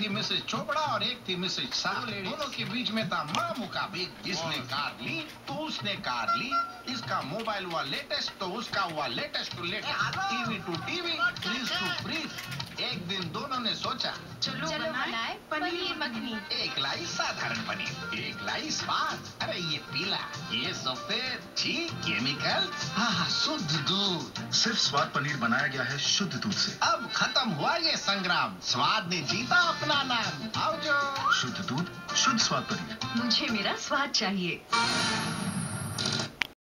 थी मिसेज चोपड़ा और एक थी मिसेज शाह। दोनों के बीच में था मामू का बिग जिसने कार ली तो उसने कार ली। इसका मोबाइल हुआ लेटेस्ट तो उसका हुआ latest to latest. TV to TV fridge to fridge. एक दिन दोनों ने सोचा चलो, चलो बनाए पनीर मखनी। एक लाई साधारण पनीर एक लाई स्वाद। अरे ये पीला ये सफ़ेद छी केमिकल। हाँ शुद्ध दूध। सिर्फ़ स्वाद पनीर बनाया गया है शुद्ध दूध से। अब खत्म हुआ ये संग्राम। स्वाद ने जीता शुद्ध स्वाद पनीर मुझे मेरा स्वाद चाहिए।